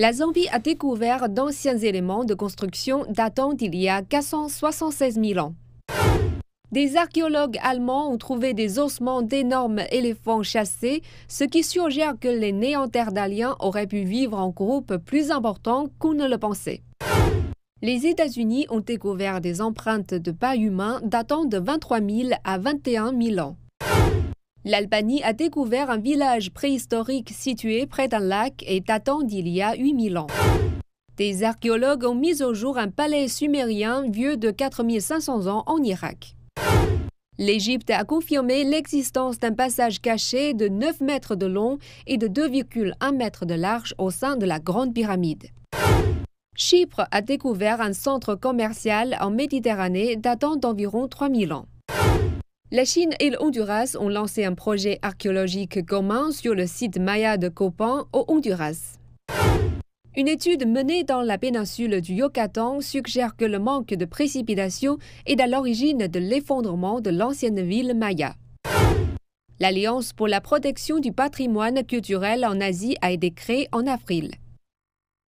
La Zambie a découvert d'anciens éléments de construction datant d'il y a 476 000 ans. Des archéologues allemands ont trouvé des ossements d'énormes éléphants chassés, ce qui suggère que les néandertaliens auraient pu vivre en groupe plus important qu'on ne le pensait. Les États-Unis ont découvert des empreintes de pas humains datant de 23 000 à 21 000 ans. L'Albanie a découvert un village préhistorique situé près d'un lac et datant d'il y a 8000 ans. Des archéologues ont mis au jour un palais sumérien vieux de 4500 ans en Irak. L'Égypte a confirmé l'existence d'un passage caché de 9 mètres de long et de 2,1 mètres de large au sein de la Grande Pyramide. Chypre a découvert un centre commercial en Méditerranée datant d'environ 3000 ans. La Chine et le Honduras ont lancé un projet archéologique commun sur le site Maya de Copan au Honduras. Une étude menée dans la péninsule du Yucatan suggère que le manque de précipitations est à l'origine de l'effondrement de l'ancienne ville Maya. L'Alliance pour la protection du patrimoine culturel en Asie a été créée en avril.